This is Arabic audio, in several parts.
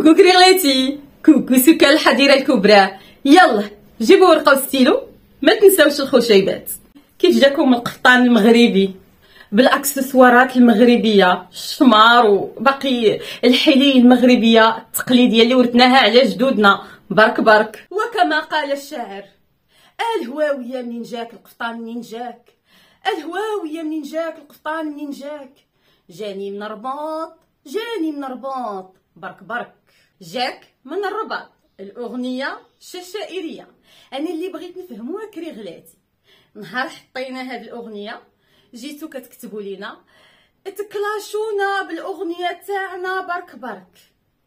كوكو كريغليتي كوكو سكان الحديرة الكبرى. يلا جيبوا ورقة وستيلو. ما تنساوش الخشيبات. كيف جاكم القفطان المغربي؟ بالأكسسوارات المغربية. الشمار وباقي الحلي المغربية التقليدية اللي ورثناها على جدودنا. برك برك وكما قال الشاعر الهواويه منين جاك القفطان منين جاك؟ الهواويه منين جاك القفطان منين جاك؟ جاني من رباط جاني من رباط. برك برك جاك من الرباط الأغنية الششائريه أنا اللي بغيت نفهموها كريغلاتي نهار حطينا هاد الأغنية. جيتو كتكتبوا لينا. تكلاشونا بالأغنية تاعنا برك برك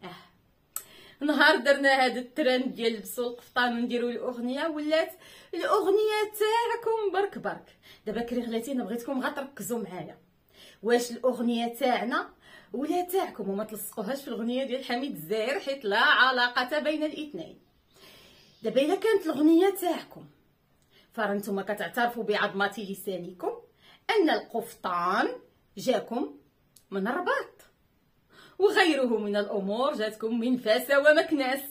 آه. نهار درنا هاد الترند ديال لبسوا القفطان ونديروا الأغنية. ولات الأغنية تاعكم برك برك دابا كريغلاتي أنا بغيتكم غير تركزوا معايا. واش الأغنية تاعنا؟ ولا تاعكم وما تلصقوهاش في الأغنية ديال حميد الزاهر حيت لا علاقة بين الإثنين. دابا إلا كانت الأغنية تاعكم فرانتوما كتعترفوا بعظمه لسانكم أن القفطان جاكم من الرباط وغيره من الأمور جاتكم من فاسا ومكناس.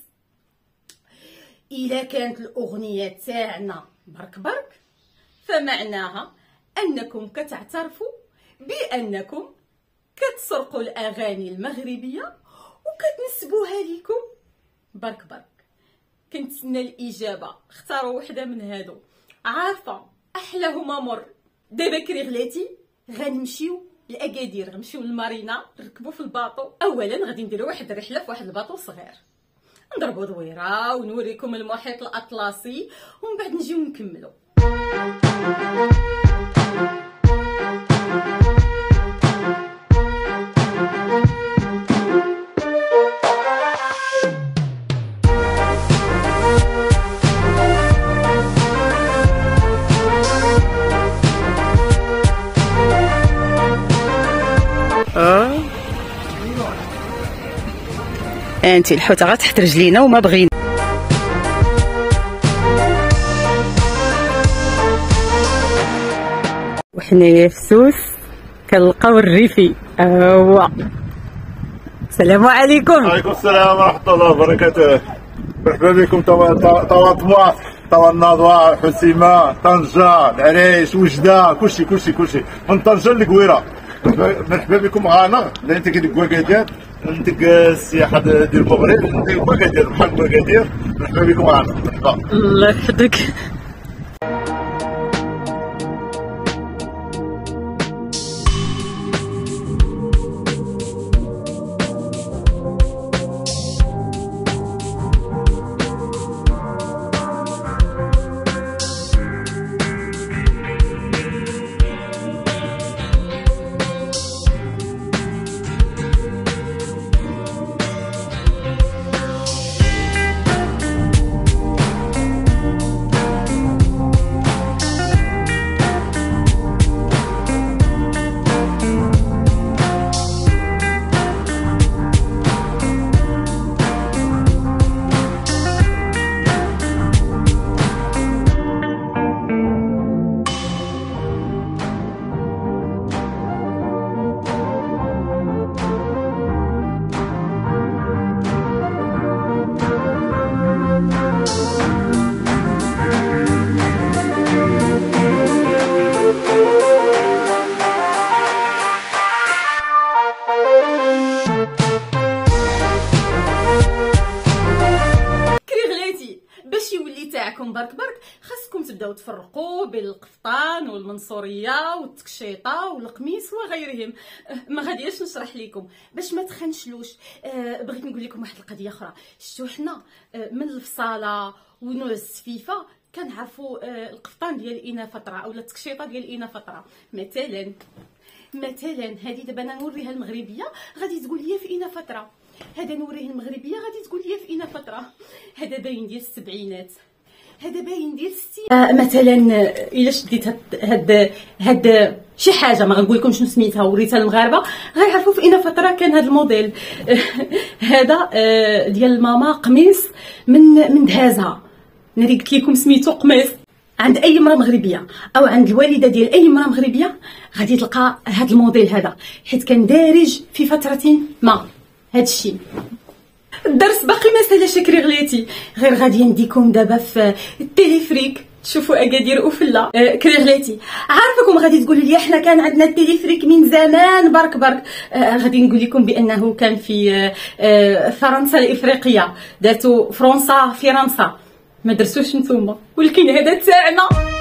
إلا كانت الأغنية تاعنا برك برك فمعناها أنكم كتعترفوا بأنكم كتسرقوا الأغاني المغربية وكتنسبوها لكم برك برك كنتسنى الإجابة. اختاروا وحدة من هادو. عارفة أحلاهما مر. دابا كري غلاتي غنمشيو لأكادير. غنمشيو للمارينا نركبوا في الباطو. اولا غادي نديروا واحد الرحلة في واحد الباطو صغير. نضربوا دويرة ونوريكم المحيط الأطلسي ومن بعد نجيو نكملوا انت الحوتة غير تحت رجلينا وما بغينا. وحنايا في سوس كنلقاو الريفي. هو السلام عليكم. وعليكم السلام ورحمة الله وبركاته. مرحبا بكم توا توا طماط توا النضوة حسيمة طنجة العريش وجدة كلشي كلشي كلشي. من طنجة للقويرة مرحبا بكم غانا. لأن انت كي كواكادير انت السياحة ديال المغرب انت كواكادير بحال كواكادير مرحبا بكم غانا مرحبا الله يحفظك. تبداو تفرقوا بين القفطان والمنصورية والتكشيطة والقميص وغيرهم. أه، ما غاديش نشرح لكم باش ما تخنشلوش أه، بغيت نقول لكم واحد القضية أخرى. شتو حنا أه، من الفصالة ونور السفيفة كنعرفوا القفطان ديال إينا فترة اولا التكشيطة ديال إينا فترة. مثلا مثلا هذه دابا أنا نوريها المغربية غادي تقول لي في إينا فترة. هذا نوريه المغربية غادي تقول لي في إينا فترة. هذا باين ديال السبعينات. هذا باين ديال الستين آه مثلا إلا شديت هاد هاد شي حاجة ما غنقول لكم شنو سميتها وريتها المغاربه غيعرفوا في اين فترة كان هذا الموديل. هذا آه ديال ماما قميص من من دهازها. ناري قلت لكم سميتو قميص. عند أي امراه مغربية أو عند الوالدة ديال أي امراه مغربية غادي تلقى هذا الموديل هذا. حيت كان دارج في فترة ما. هذا الشيء الدرس باقي ما سالاش كريغليتي غير غادي نديكم دابا في التليفريك. تشوفوا أكادير أوفلا آه كريغليتي عارفكم غادي تقولوا لي إحنا كان عندنا التليفريك من زمان. برك برك. آه غادي نقول لكم بأنه كان في آه آه فرنسا الإفريقية. داتو فرنسا فرنسا. ما درسوش نتوما. ولكن هذا تاعنا.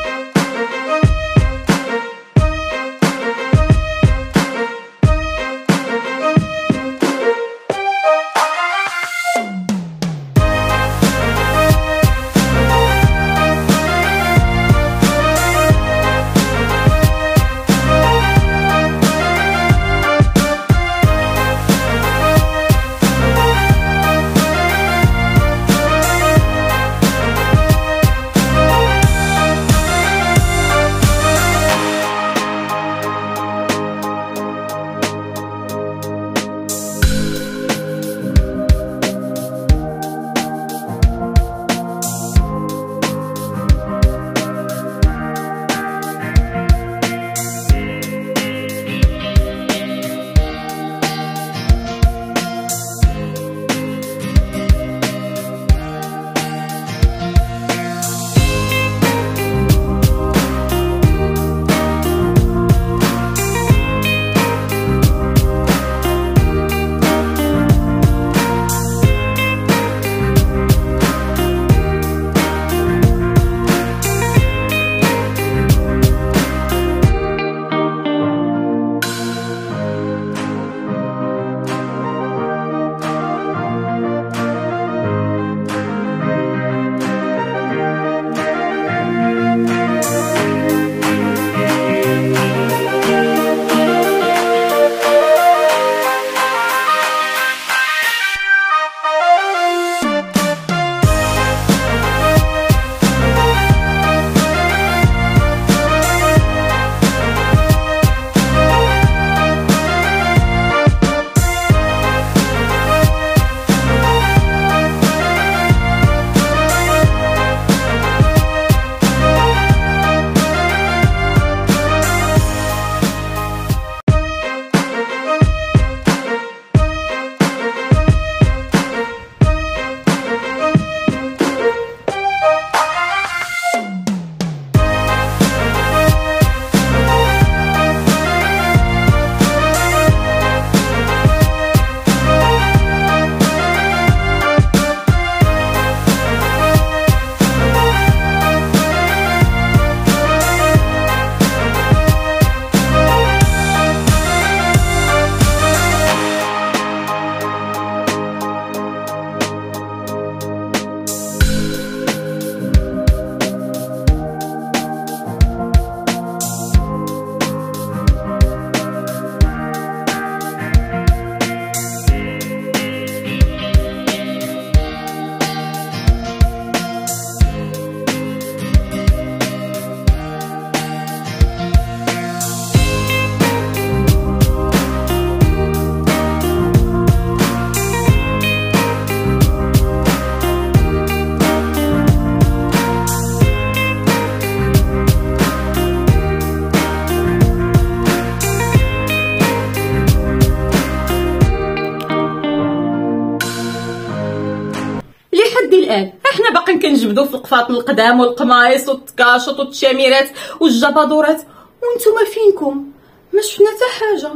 كنجبدوا في القفاطن القدام والقمايص والتكاشط والتشاميرات والجبادورات. وأنتم فينكم؟ ما شفنا حتى حاجة.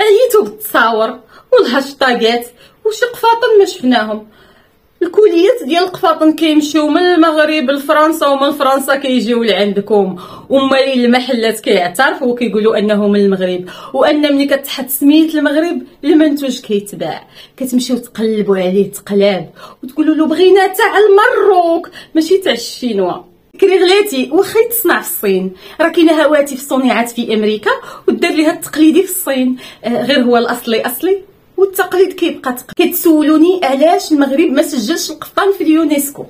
عييتوا بالتصاور والهاشتاغات وشي قفاطن ما شفناهم؟ الكوليات ديال القفاطن كيمشيو من المغرب لفرنسا ومن فرنسا كيجيو لعندكم. وما المحلات كيعترفوا وكيقولوا أنه من المغرب وأن ملي كتحط سميت المغرب المنتوج كيتباع. كتمشيو تقلبوا عليه تقلاب وتقولوا له بغينا تاع المروك. ماشي تاع الشينوا. كريغلاتي واخا يتصنع في الصين. راه كاينة هواتف صنعت في أمريكا ودار ليها التقليد في الصين. آه غير هو الأصلي أصلي. والتقليد كيبقى تقليد كتسولوني علاش المغرب ما سجلش القفطان في اليونسكو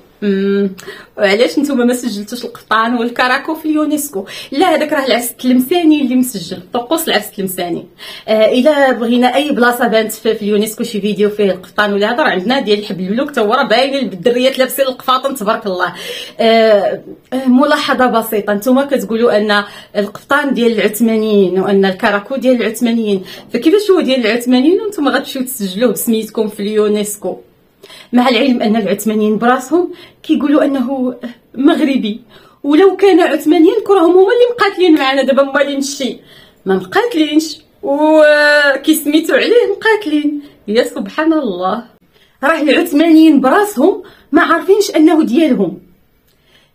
وعلاش نتوما ما سجلتوش القفطان والكراكو في اليونسكو لا هذاك راه العرس التلمساني اللي مسجل طقوس العرس التلمساني. آه إلا بغينا أي بلاصة بانت في, في اليونسكو شي فيديو فيه القفطان ولا راه عندنا ديال الحب الملوك تا هو راه باين الدريات لابسين القفاطن تبارك الله. آه ملاحظة بسيطة. نتوما كتقولوا أن القفطان ديال العثمانيين وأن الكراكو ديال العثمانيين. فكيفاش هو ديال العثمانيين؟ وأنتم غتمشيو تسجلوه بسميتكم في اليونسكو مع العلم أن العثمانيين براسهم كيقولوا أنه مغربي. ولو كان عثمانيين كراهم هما اللي مقاتلين معنا دابا مالين الشي ما مقاتلينش. وكي سميتو عليه مقاتلين. يا سبحان الله راه العثمانيين براسهم ما عارفينش أنه ديالهم.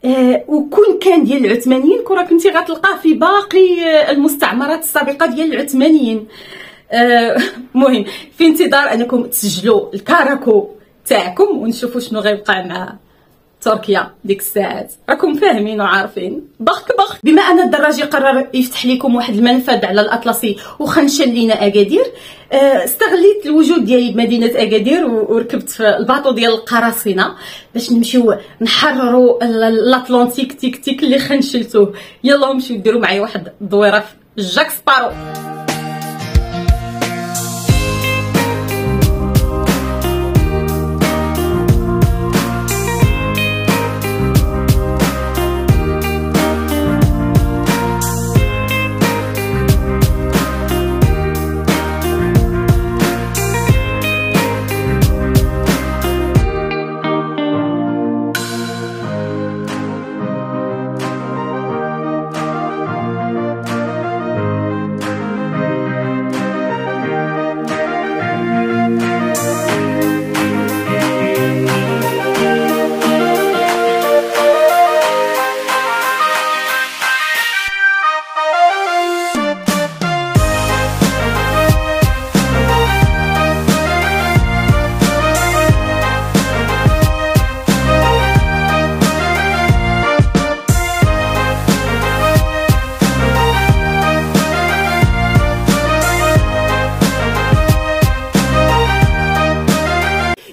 آه وكون كان ديال العثمانيين كون كنتي غتلقاه في باقي آه المستعمرات السابقة ديال العثمانيين. آه مهم. في انتظار أنكم تسجلوا الكاراكو. تاعكم ونشوفوا شنو غيبقى مع تركيا ديك الساعات. راكم فاهمين وعارفين. بخك بخ بما أن الدراجي قرر يفتح لكم واحد المنفذ على الأطلسي وخنشن لينا أكادير آه، استغليت الوجود ديالي بمدينة أكادير وركبت في الباطو ديال القراصنة باش نمشيو نحرروا الاطلنطيك تيك تيك اللي خنشلتوه. يلا نمشيو ديروا معايا واحد الدويرة في جاك سبارو.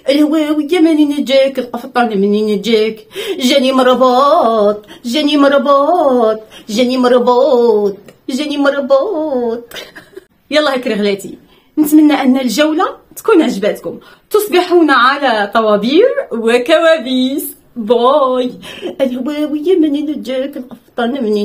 الهواوية منين جاك القفطان منين جاك جاني مربوط جاني مربوط جاني مربوط جاني مربوط. يلا كريغلاتي. نتمنى أن الجولة تكون عجباتكم. تصبحون على طوابير وكوابيس. bye. الهواوية منين جاك القفطان منين